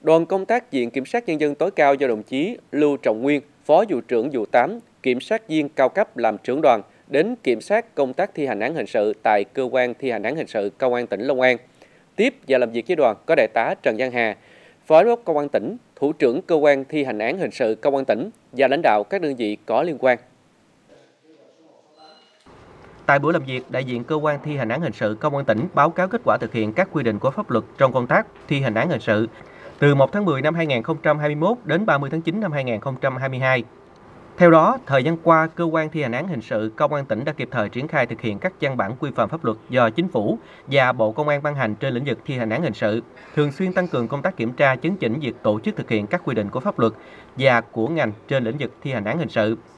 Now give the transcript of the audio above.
Đoàn công tác Viện Kiểm sát Nhân dân tối cao do đồng chí Lưu Trọng Nguyên, Phó vụ trưởng vụ 8, Kiểm sát viên cao cấp làm trưởng đoàn đến kiểm sát công tác thi hành án hình sự tại cơ quan thi hành án hình sự công an tỉnh Long An. Tiếp và làm việc với đoàn có đại tá Trần Giang Hà, Phó Giám đốc Công an tỉnh, Thủ trưởng Cơ quan thi hành án hình sự Công an tỉnh và lãnh đạo các đơn vị có liên quan. Tại buổi làm việc, đại diện cơ quan thi hành án hình sự Công an tỉnh báo cáo kết quả thực hiện các quy định của pháp luật trong công tác thi hành án hình sự từ 1 tháng 10 năm 2021 đến 30 tháng 9 năm 2022. Theo đó, thời gian qua, cơ quan thi hành án hình sự Công an tỉnh đã kịp thời triển khai thực hiện các văn bản quy phạm pháp luật do chính phủ và Bộ Công an ban hành trên lĩnh vực thi hành án hình sự, thường xuyên tăng cường công tác kiểm tra chấn chỉnh việc tổ chức thực hiện các quy định của pháp luật và của ngành trên lĩnh vực thi hành án hình sự.